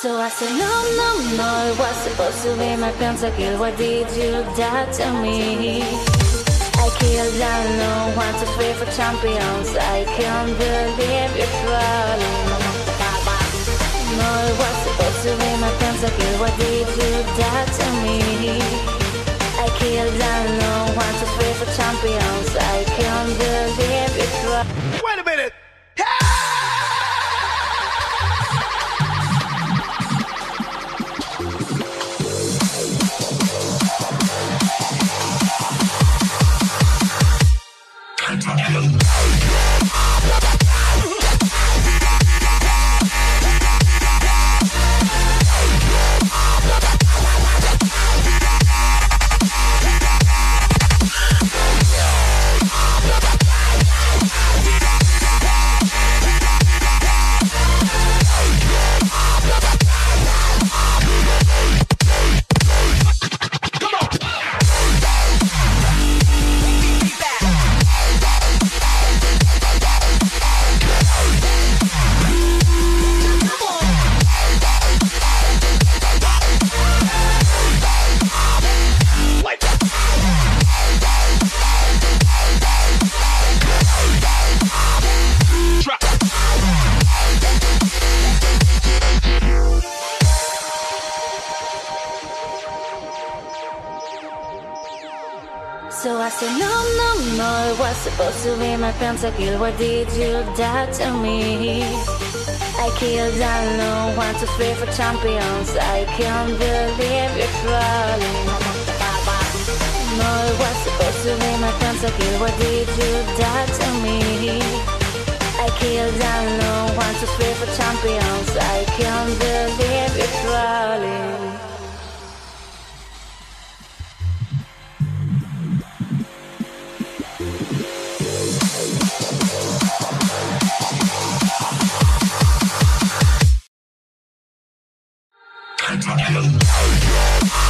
So I said, no, no, no, it was supposed to be my pentakill. Why did you die to me? I killed down no one, two, three for champions. I can't believe you're trolling. No, it was supposed to be my pentakill. Why did you die to me? I killed down no one, two, three for champions. I can't believe you're. So I said, no, no, no, it was supposed to be my pentakill. Why did you die to me? I killed no one, two, three for champions. I can't believe you're trolling. No, it was supposed to be my pentakill. Why did you die to me? I killed no one, two, three for champions. I can't believe you're trolling. Pentakill.